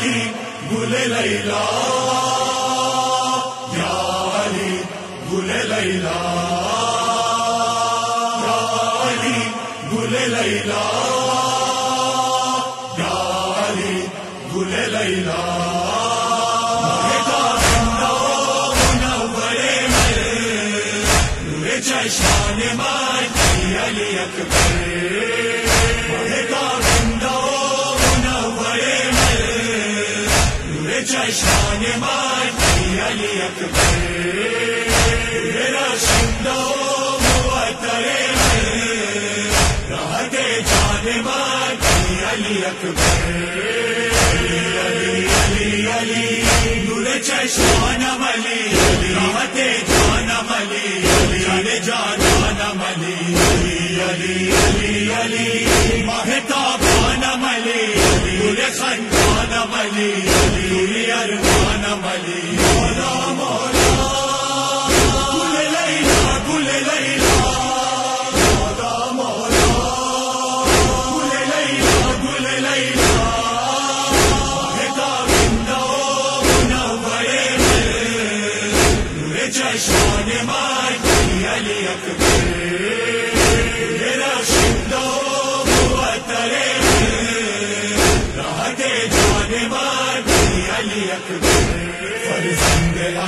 علی گل لیلا یا علی گل لیلا یا علی گل لیلا یا علی گل لیلا چشمان ماتی علی اکبر میرا شندو ترے رہتے جان ماتی علی اکبر علی علی علی نور چشمان ملی رہتے جان ملی علی جان ملی علی علی علی مہتا بان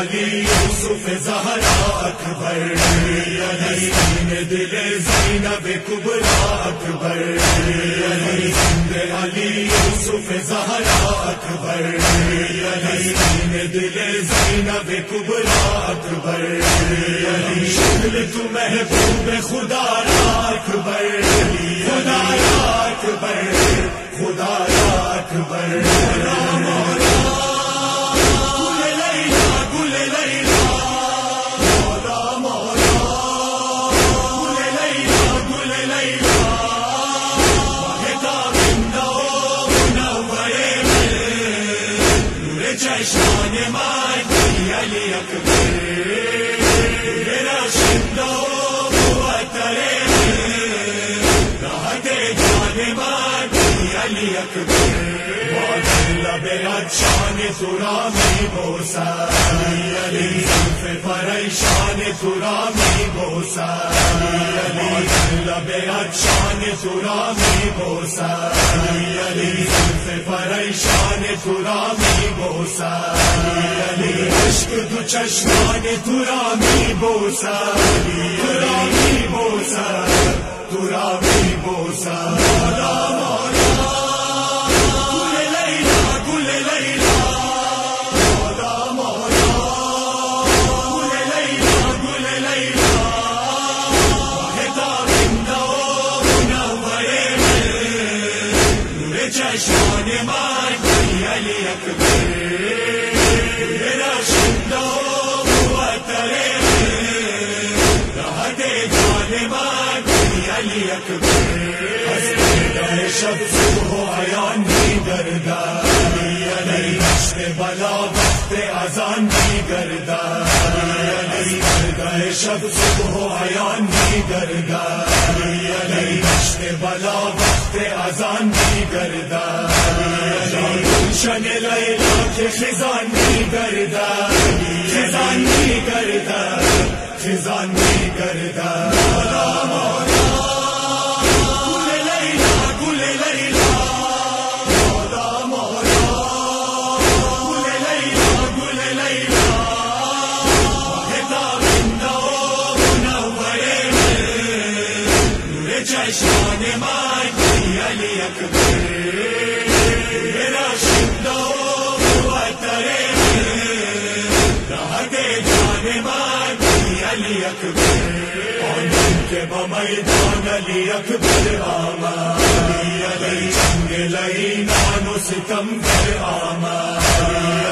علی یوسف زہرا اکبر علی دل زینب کبرا اکبر فرزند علی یوسف زہرا اکبر علی دل زینب کبرا اکبر علی شکل تو محبوب خدا را اکبر، خدا را اکبر، خدا را اکبر۔ علی اکبر میرا شندو شان سورا میں بوسا، علی پریشان سورا میں بوسا، علی لب شان سورا میں بوسا، علی پریشان سورا میں بوسا، علی عشق تو چشمان تورا میں بوسا تورا میں بوسا تورا میں بوسا بلا وقت اذان بھی گردا شب صبح عیان بھی گردا وقت اذان کی گردا گلشن لیلا کے خزان کی گردا خزان کی گردا خزان بھی گردا نور چشمان علی اکبر میرا شندو جان علی اکبر کے میدان علی اکبر آما علی علی چنگ لئی نانو ستم کر آما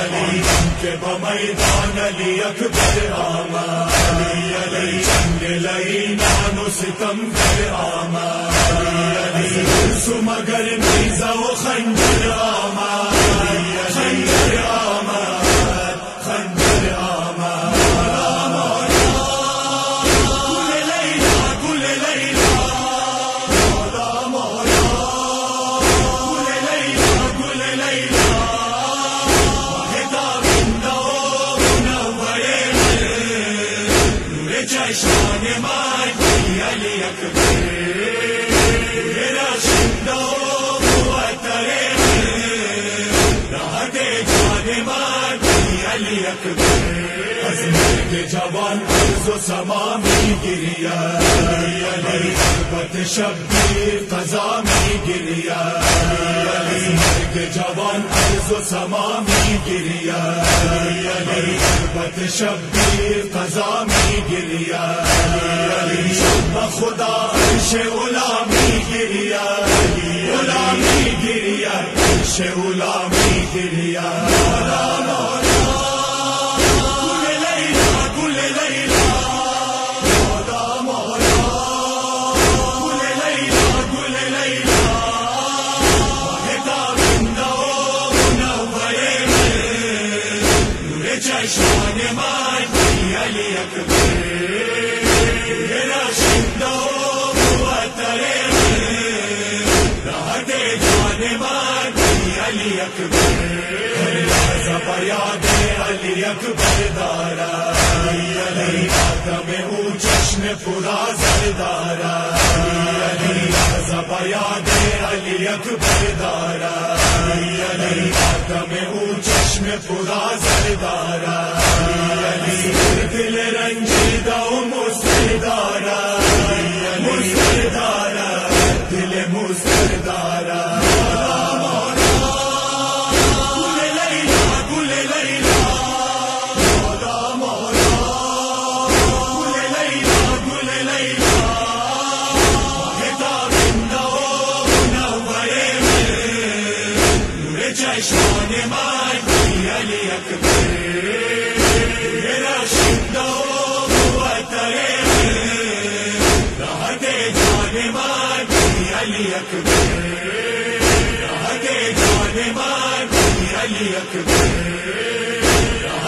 علی کے علی اکبر آما علی علی چنگ لئی نانو ستم کر آماری مگر میزا خنجر آماری چشمان مار کے جوان و سمامی گریا علی شبیر خزامی گریا علی کے جوان سمامی گریا۔ علی شبیر قضا میں گریا. خدا عرش غلامی گریا. غلامی گریا عرش غلامی گریا. چشمان مان علی اکبر شندو جان علی اکبر یاد علی اکبر دارا علی آدم او چشم پورا سردارا علی علی اکبر دارا علی پورا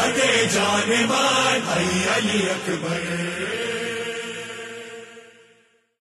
رہتے جان مان علی اکبر